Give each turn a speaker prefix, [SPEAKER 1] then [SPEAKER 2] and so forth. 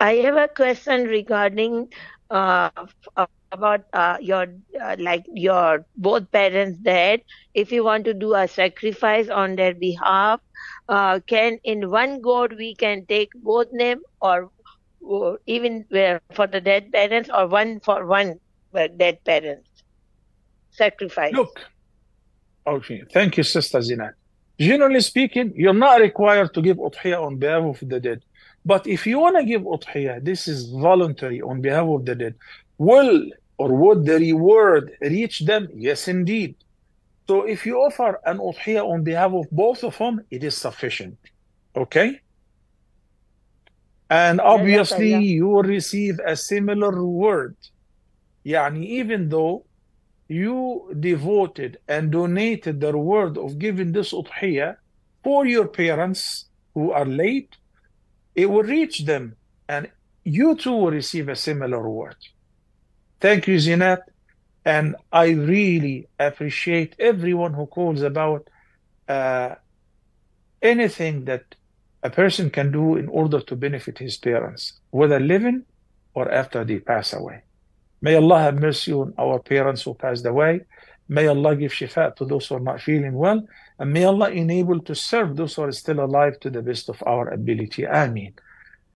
[SPEAKER 1] I have a question regarding uh, about uh, your uh, like your both parents dead. If you want to do a sacrifice on their behalf, uh, can in one god we can take both name or, or even uh, for the dead parents or one for one uh, dead parents sacrifice.
[SPEAKER 2] Look, okay, thank you, Sister Zinat. Generally speaking, you're not required to give udhiyah on behalf of the dead. But if you want to give udhiyah, this is voluntary on behalf of the dead. Will or would the reward reach them? Yes, indeed. So if you offer an udhiyah on behalf of both of them, it is sufficient. Okay? And obviously, you will receive a similar reward. Yani, even though you devoted and donated the reward of giving this udhiyah for your parents who are late, it will reach them and you too will receive a similar reward. Thank you, Zinat. And I really appreciate everyone who calls about uh, anything that a person can do in order to benefit his parents, whether living or after they pass away. May Allah have mercy on our parents who passed away. May Allah give shifa to those who are not feeling well. And may Allah enable to serve those who are still alive to the best of our ability. Ameen.